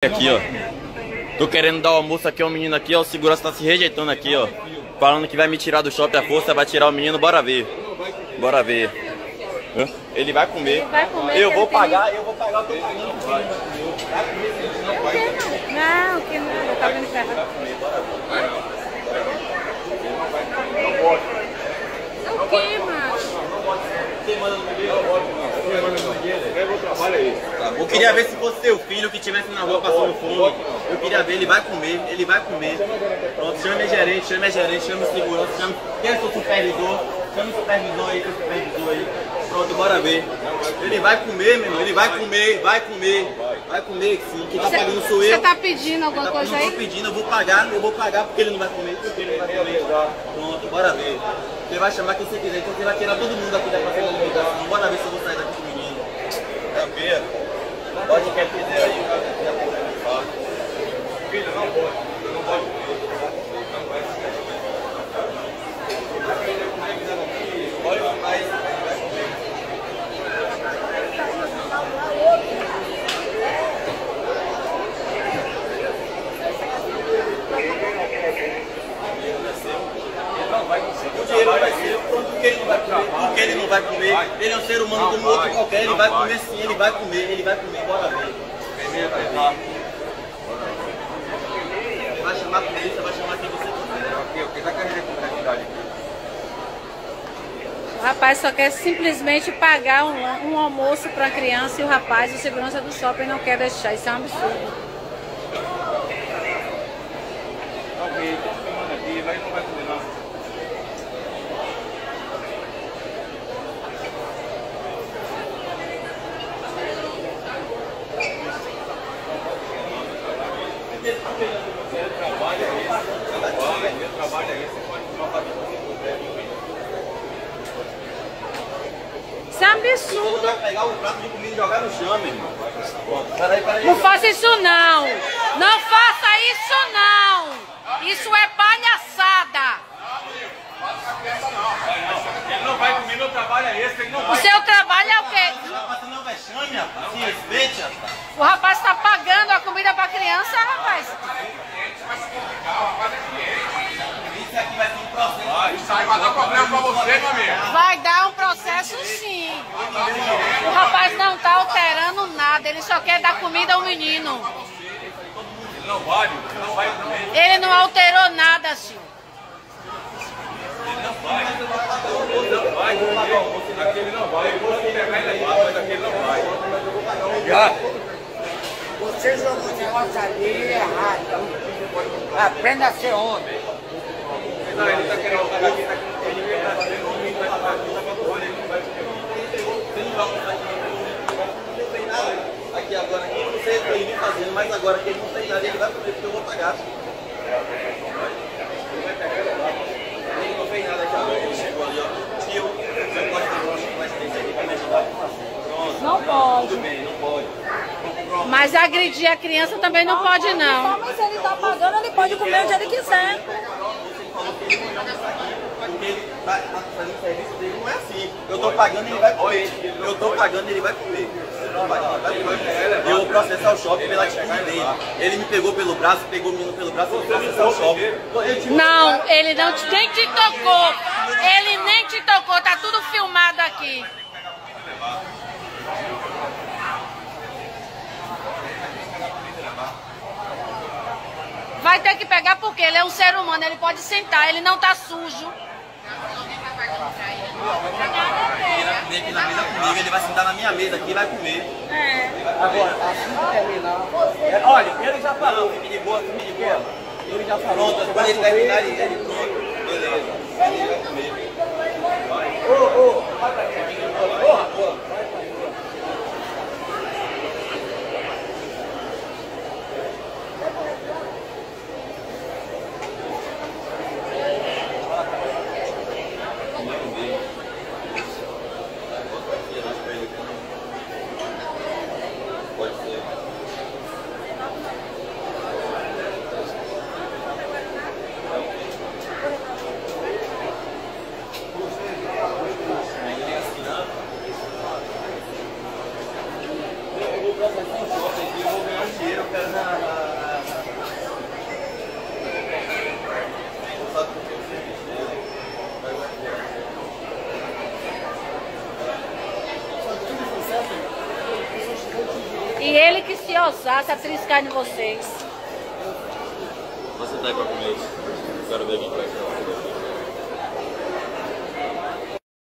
Aqui, ó. Tô querendo dar o almoço aqui ao menino aqui, ó. O segurança tá se rejeitando aqui, ó. Falando que vai me tirar do shopping à força, vai tirar o menino, bora ver. Bora ver. Ele vai comer. Ele vai comer, eu vou pagar, eu vou pagar o teu caminho. Não, que nada, tá vendo ferrado. O que, macho? Eu queria ver se fosse seu filho que estivesse na rua passando fome. Eu queria ver, ele vai comer, ele vai comer. Pronto, chame a gerente, chame a gerente, chame o segurança, chame. Quem é seu supervisor? Chame o supervisor aí, seu supervisor aí. Pronto, bora ver. Ele vai comer, meu irmão, ele vai comer, vai comer. Vai comer sim. Quem tá pagando sou eu. Você tá pedindo alguma Tá- coisa não tô aí? pedindo, eu vou pagar, eu vou pagar porque ele não vai comer, porque ele não vai comer. Pronto, bora ver. Você vai chamar quem você quiser, então você vai tirar todo mundo aqui da praça da alimentação. Bora ver se eu vou sair daqui com o menino. É o quê? Pode quem quiser aí, cara. Filho, não pode. Não pode Pode ficar aí. O dinheiro vai ser, ele não vai comer, porque ele não vai comer, ele é um ser humano como outro qualquer, ele vai comer sim, ele vai comer, ele vai comer, bora ver. Vai chamar a polícia, vai chamar quem você quiser. O rapaz só quer simplesmente pagar um, um almoço para a criança e o rapaz, o segurança do shopping, não quer deixar. Isso é um absurdo. Isso é um absurdo. vai pegar o prato de comida e jogar no chão, meu irmão. Peraí, peraí. Não faça isso não. Não faça isso não. Isso é palhaçada. Ele não vai comer, meu trabalho é esse, ele não O vai. seu trabalho é o quê? Tá passando vexame, rapaz. Se respeite, rapaz. O rapaz está pagando a comida para a criança, rapaz. Isso aqui vai ser um processo. Isso aí vai dar problema pra você, meu amigo. Vai dar um processo sim. O rapaz não está alterando nada, ele só quer dar comida ao menino. Ele não vale, ele não. Ele não alterou nada, senhor. Não vai. Aquele não vai. Eu vou pegar ele aí, mas aquele não vai. Vocês vão fazer uma cadeia errada. Aprenda a ser homem. Não, ele tá querendo pagar aqui, tá ele tá homem, vai tá vai. Você vai não tem nada aqui agora. Aqui você fazendo, mas agora que ele não tem nada, ele vai comer porque eu vou pagar. Ele não fez nada aqui agora, ele chegou ali, ó. Tio, você pode ter um chocolate desse aqui pra me ajudar? Pronto. Não pode. Tudo bem, não pode. Mas agredir a criança também não pode, não. Mas se ele tá pagando, ele pode comer onde ele quiser. Porque ele fazendo o serviço dele, não é assim. Eu tô pagando, ele vai comer. Eu tô pagando, ele vai comer. Eu tô pagando, ele vai comer. Eu vou processar o shopping pela atitude dele. Ele me pegou pelo braço, pegou o menino pelo braço, eu vou processar o shopping. Não, ele não te- nem te tocou. Ele nem te tocou, tá tudo filmado aqui. Vai ter que pegar porque ele é um ser humano, ele pode sentar, ele não tá sujo. Vem aqui na mesa comigo, ele vai sentar na minha mesa aqui e vai comer. Agora, assim que terminar. é, Olha, ele já falou. Boa, fique de boa. Ele já falou. Pronto, quando ele terminar, ele, ele pronto. Beleza. Ele vai comer. E ele que se ousasse a triscar em vocês. Você tá aí pra comer isso? Quero ver quem vai.